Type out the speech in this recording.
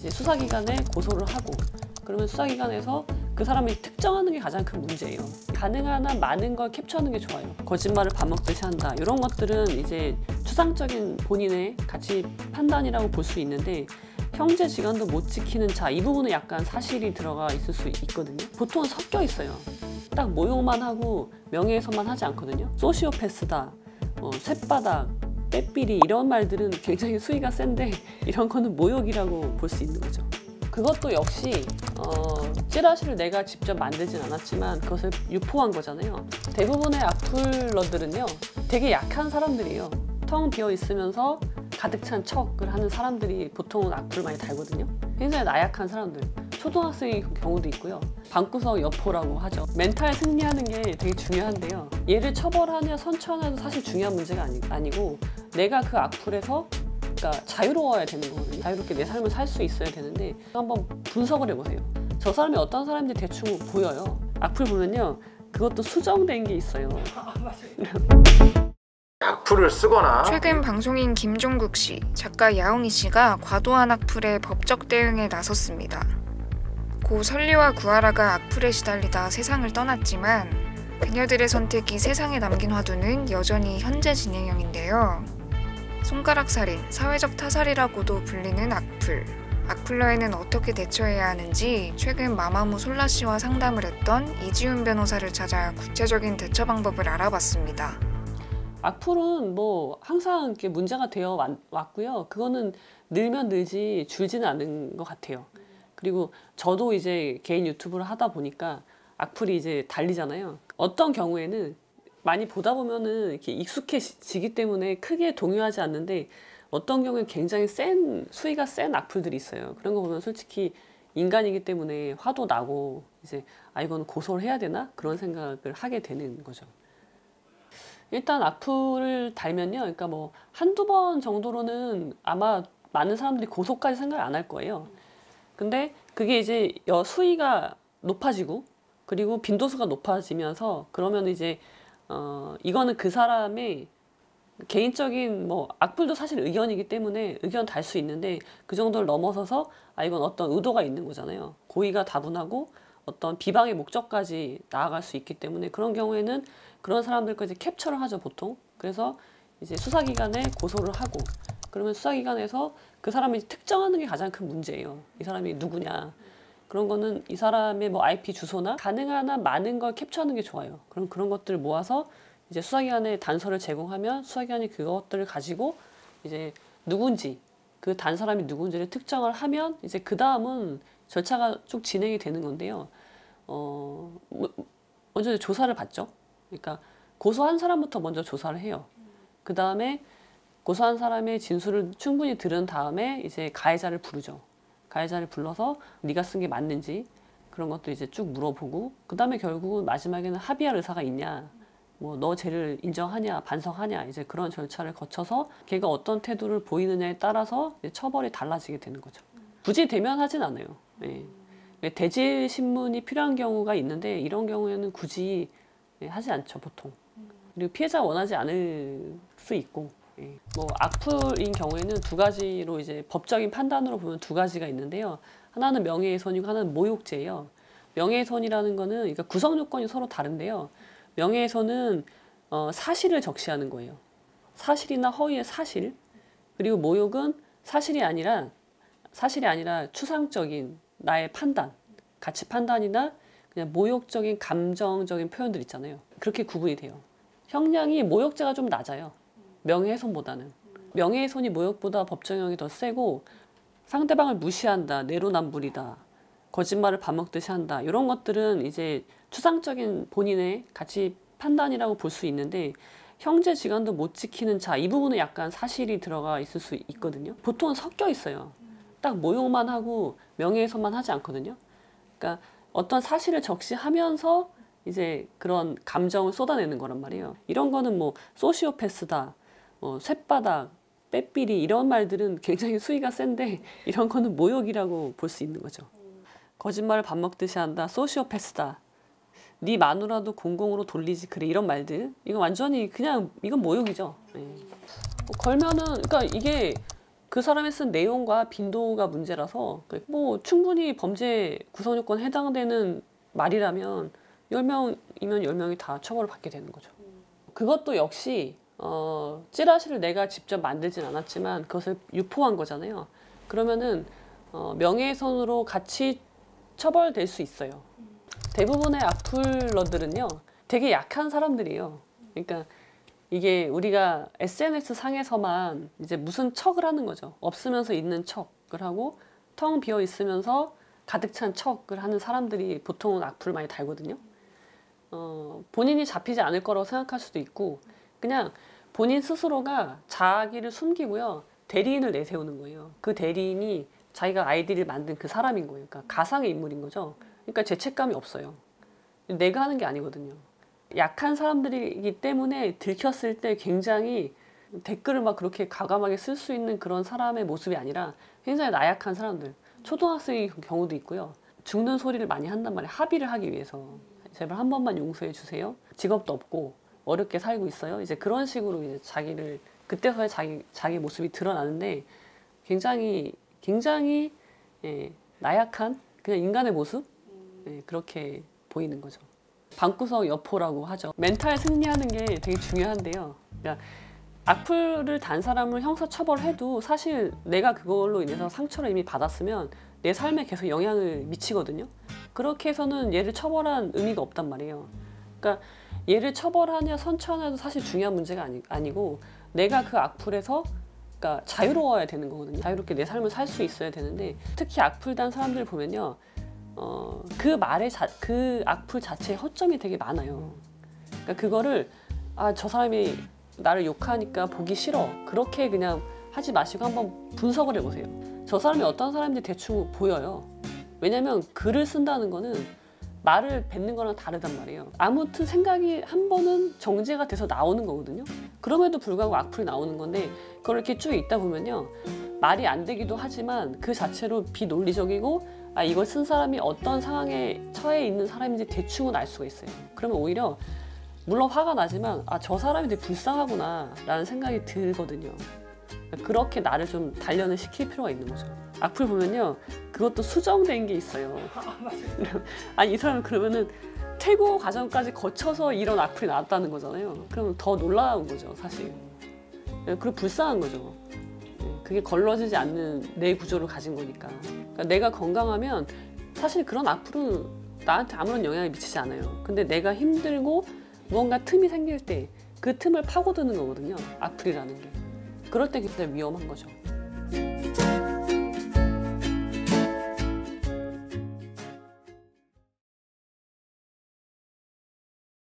이제 수사기관에 고소를 하고 그러면 수사기관에서 그 사람이 특정하는 게 가장 큰 문제예요. 가능한 한 많은 걸 캡처하는 게 좋아요. 거짓말을 밥 먹듯이 한다. 이런 것들은 이제 추상적인 본인의 가치 판단이라고 볼 수 있는데 형제 지간도 못 지키는 자 이 부분은 약간 사실이 들어가 있을 수 있거든요. 보통은 섞여 있어요. 딱 모욕만 하고 명예훼손만 하지 않거든요. 소시오패스다, 어, 쇳바닥, 빼삐리 이런 말들은 굉장히 수위가 센데 이런 거는 모욕이라고 볼 수 있는 거죠. 그것도 역시 어, 찌라시를 내가 직접 만들진 않았지만 그것을 유포한 거잖아요. 대부분의 악플러들은요 되게 약한 사람들이에요. 텅 비어 있으면서 가득 찬 척을 하는 사람들이 보통은 악플 많이 달거든요. 굉장히 나약한 사람들. 초등학생의 경우도 있고요. 방구석 여포라고 하죠. 멘탈 승리하는 게 되게 중요한데요. 얘를 처벌하냐 선처하냐도 사실 중요한 문제가 아니, 아니고 내가 그 악플에서 그러니까 자유로워야 되는 거거든요. 자유롭게 내 삶을 살 수 있어야 되는데 한번 분석을 해보세요. 저 사람이 어떤 사람인지 대충 보여요. 악플 보면요. 그것도 수정된 게 있어요. 악플을 쓰거나 최근 방송인 김종국 씨, 작가 야옹이 씨가 과도한 악플에 법적 대응에 나섰습니다. 고 설리와 구하라가 악플에 시달리다 세상을 떠났지만 그녀들의 선택이 세상에 남긴 화두는 여전히 현재 진행형인데요. 손가락 살인, 사회적 타살이라고도 불리는 악플. 악플러에는 어떻게 대처해야 하는지 최근 마마무 솔라 씨와 상담을 했던 이지훈 변호사를 찾아 구체적인 대처 방법을 알아봤습니다. 악플은 뭐 항상 이렇게 문제가 되어 왔, 왔고요. 그거는 늘면 늘지 줄지는 않은 것 같아요. 그리고 저도 이제 개인 유튜브를 하다 보니까 악플이 이제 달리잖아요. 어떤 경우에는 많이 보다 보면은 이렇게 익숙해지기 때문에 크게 동요하지 않는데 어떤 경우에 굉장히 센 수위가 센 악플들이 있어요. 그런 거 보면 솔직히 인간이기 때문에 화도 나고 이제 아 이건 고소를 해야 되나 그런 생각을 하게 되는 거죠. 일단 악플을 달면요. 그러니까 뭐 한두 번 정도로는 아마 많은 사람들이 고소까지 생각을 안 할 거예요. 근데 그게 이제 여 수위가 높아지고 그리고 빈도수가 높아지면서 그러면 이제 어 이거는 그 사람의 개인적인 뭐 악플도 사실 의견이기 때문에 의견 달 수 있는데 그 정도를 넘어서서 아 이건 어떤 의도가 있는 거잖아요. 고의가 다분하고 어떤 비방의 목적까지 나아갈 수 있기 때문에 그런 경우에는 그런 사람들까지 캡처를 하죠 보통. 그래서 이제 수사기관에 고소를 하고 그러면 수사기관에서 그 사람이 특정하는 게 가장 큰 문제예요. 이 사람이 누구냐. 그런 거는 이 사람의 뭐 IP 주소나 가능한 한 많은 걸 캡처하는 게 좋아요. 그럼 그런 것들을 모아서 이제 수사기관에 단서를 제공하면 수사기관이 그것들을 가지고 이제 누군지 그 단 사람이 누군지를 특정을 하면 이제 그 다음은 절차가 쭉 진행이 되는 건데요. 어 뭐, 먼저 조사를 받죠. 그러니까 고소한 사람부터 먼저 조사를 해요. 그 다음에 고소한 사람의 진술을 충분히 들은 다음에 이제 가해자를 부르죠. 가해자를 불러서 네가 쓴 게 맞는지 그런 것도 이제 쭉 물어보고 그 다음에 결국은 마지막에는 합의할 의사가 있냐 뭐 너 죄를 인정하냐 반성하냐 이제 그런 절차를 거쳐서 걔가 어떤 태도를 보이느냐에 따라서 처벌이 달라지게 되는 거죠. 굳이 대면하진 않아요. 예. 대질 신문이 필요한 경우가 있는데 이런 경우에는 굳이 예, 하지 않죠 보통. 그리고 피해자가 원하지 않을 수 있고 예. 뭐 악플인 경우에는 두 가지로 이제 법적인 판단으로 보면 두 가지가 있는데요. 하나는 명예훼손이고 하나는 모욕죄예요. 명예훼손이라는 거는 그러니까 구성 요건이 서로 다른데요. 명예훼손은 어, 사실을 적시하는 거예요. 사실이나 허위의 사실. 그리고 모욕은 사실이 아니라 사실이 아니라 추상적인 나의 판단, 가치 판단이나 그냥 모욕적인 감정적인 표현들 있잖아요. 그렇게 구분이 돼요. 형량이 모욕죄가 좀 낮아요. 명예훼손보다는. 명예훼손이 모욕보다 법정형이 더 세고 상대방을 무시한다, 내로남불이다, 거짓말을 밥 먹듯이 한다. 이런 것들은 이제 추상적인 본인의 가치 판단이라고 볼 수 있는데 형제 지간도 못 지키는 자 이 부분은 약간 사실이 들어가 있을 수 있거든요. 보통은 섞여 있어요. 딱 모욕만 하고 명예훼손만 하지 않거든요. 그러니까 어떤 사실을 적시하면서 이제 그런 감정을 쏟아내는 거란 말이에요. 이런 거는 뭐 소시오패스다, 뭐 쇳바닥, 빼삐리 이런 말들은 굉장히 수위가 센데 이런 거는 모욕이라고 볼 수 있는 거죠. 거짓말을 밥 먹듯이 한다, 소시오패스다. 네 마누라도 공공으로 돌리지 그래 이런 말들 이거 완전히 그냥 이건 모욕이죠. 네. 걸면은 그러니까 이게 그 사람이 쓴 내용과 빈도가 문제라서 그뭐 충분히 범죄 구성 요건에 해당되는 말이라면 10명이면 10명이 다 처벌을 받게 되는 거죠. 그것도 역시 어, 찌라시를 내가 직접 만들진 않았지만 그것을 유포한 거잖아요. 그러면은 어, 명예훼손으로 같이 처벌될 수 있어요. 대부분의 악플러들은요, 되게 약한 사람들이에요. 그러니까 이게 우리가 SNS 상에서만 이제 무슨 척을 하는 거죠. 없으면서 있는 척을 하고 텅 비어 있으면서 가득 찬 척을 하는 사람들이 보통은 악플을 많이 달거든요. 어, 본인이 잡히지 않을 거라고 생각할 수도 있고 그냥 본인 스스로가 자기를 숨기고요. 대리인을 내세우는 거예요. 그 대리인이 자기가 아이디를 만든 그 사람인 거예요. 그러니까 가상의 인물인 거죠. 그러니까 죄책감이 없어요. 내가 하는 게 아니거든요. 약한 사람들이기 때문에 들켰을 때 굉장히 댓글을 막 그렇게 과감하게 쓸 수 있는 그런 사람의 모습이 아니라 굉장히 나약한 사람들. 초등학생의 경우도 있고요. 죽는 소리를 많이 한단 말이에요. 합의를 하기 위해서. 제발 한 번만 용서해 주세요. 직업도 없고 어렵게 살고 있어요. 이제 그런 식으로 이제 자기를 그때서야 자기 자기 모습이 드러나는데 굉장히 굉장히 예, 나약한 그냥 인간의 모습 예, 그렇게 보이는 거죠. 방구석 여포라고 하죠. 멘탈 승리하는 게 되게 중요한데요. 그러니까 악플을 단 사람을 형사 처벌해도 사실 내가 그걸로 인해서 상처를 이미 받았으면 내 삶에 계속 영향을 미치거든요. 그렇게 해서는 얘를 처벌한 의미가 없단 말이에요. 그러니까 얘를 처벌하냐 선처하냐도 사실 중요한 문제가 아니, 아니고 내가 그 악플에서 그러니까 자유로워야 되는 거거든요. 자유롭게 내 삶을 살 수 있어야 되는데 특히 악플 단 사람들 보면요. 어, 그 말의 자, 그 악플 자체에 허점이 되게 많아요. 그러니까 그거를 아, 저 사람이 나를 욕하니까 보기 싫어. 그렇게 그냥 하지 마시고 한번 분석을 해보세요. 저 사람이 어떤 사람인지 대충 보여요. 왜냐면 글을 쓴다는 거는 말을 뱉는 거랑 다르단 말이에요. 아무튼 생각이 한 번은 정제가 돼서 나오는 거거든요. 그럼에도 불구하고 악플이 나오는 건데 그걸 이렇게 쭉 읽다 보면요. 말이 안 되기도 하지만 그 자체로 비논리적이고 아 이걸 쓴 사람이 어떤 상황에 처해 있는 사람인지 대충은 알 수가 있어요. 그러면 오히려 물론 화가 나지만 아 저 사람이 되게 불쌍하구나 라는 생각이 들거든요. 그렇게 나를 좀 단련을 시킬 필요가 있는 거죠. 악플 보면요. 그것도 수정된 게 있어요. 아니 이 사람은 그러면은 퇴고 과정까지 거쳐서 이런 악플이 나왔다는 거잖아요. 그러면 더 놀라운 거죠, 사실. 그리고 불쌍한 거죠. 그게 걸러지지 않는 내 구조를 가진 거니까. 그러니까 내가 건강하면 사실 그런 악플은 나한테 아무런 영향을 미치지 않아요. 근데 내가 힘들고 무언가 틈이 생길 때 그 틈을 파고드는 거거든요. 악플이라는 게. 그럴 때 굉장히 위험한 거죠.